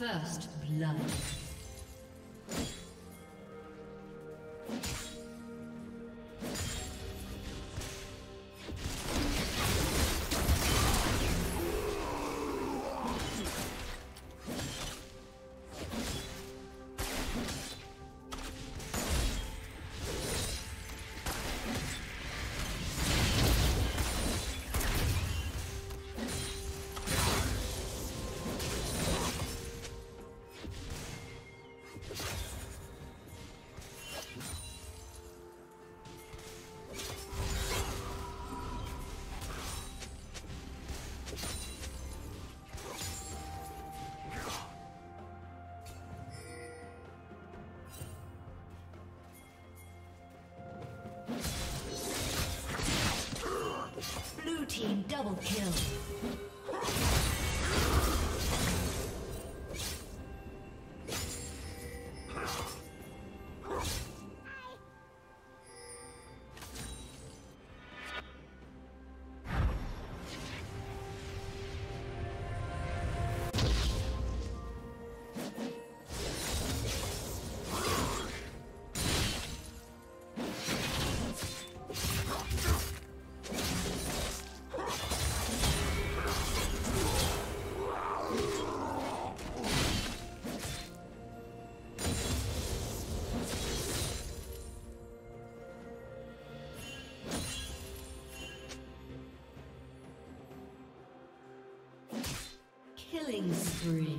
First blood. Killing spree.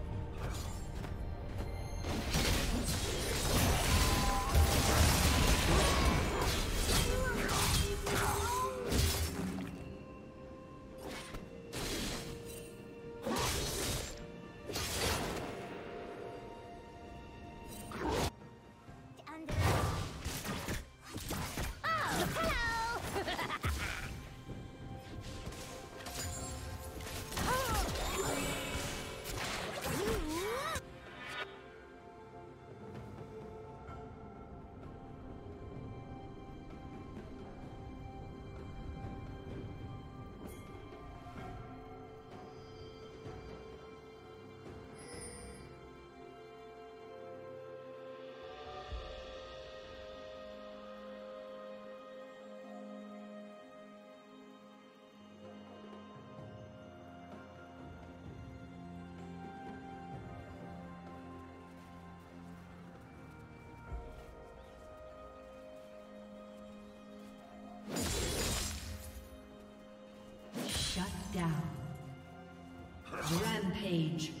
Rampage.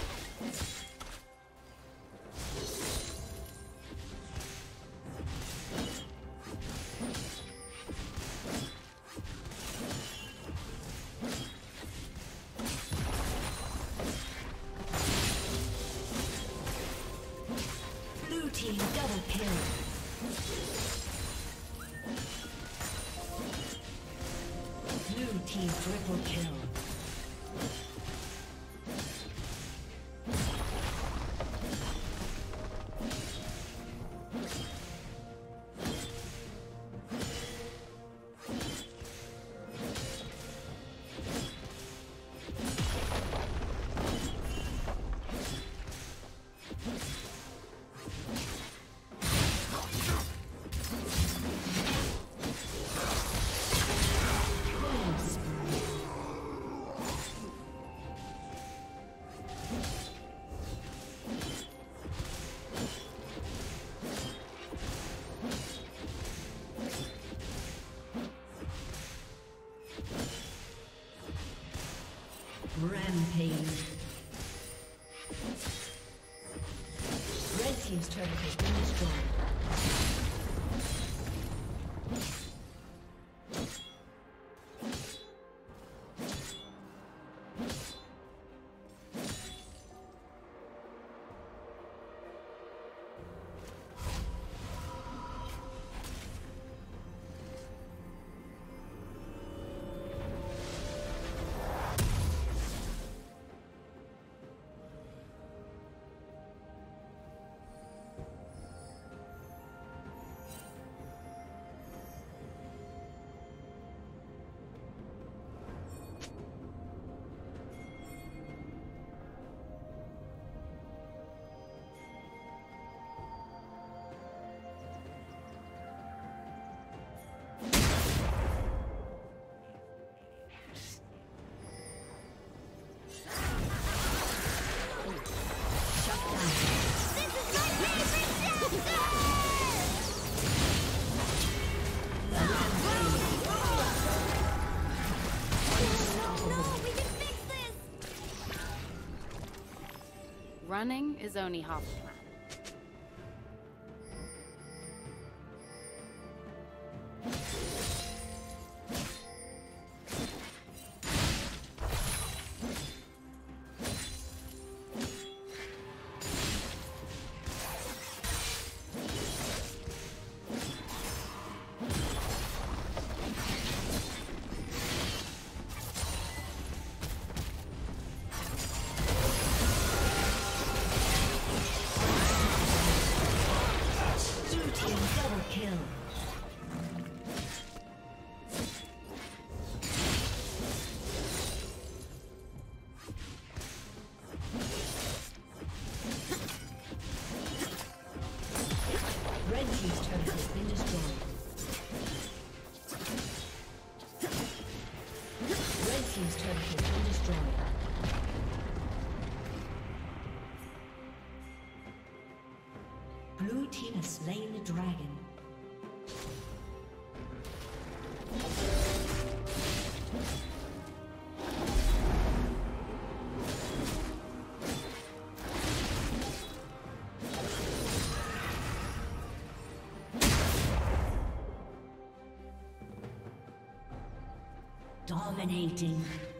running is only half the plan. Dominating.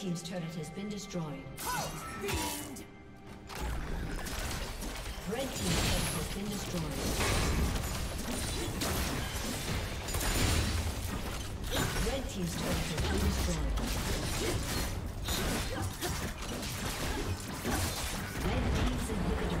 Team's turret has been destroyed. Red Team's turret has been destroyed. Red Team's turret has been destroyed. Red Team's inhibitor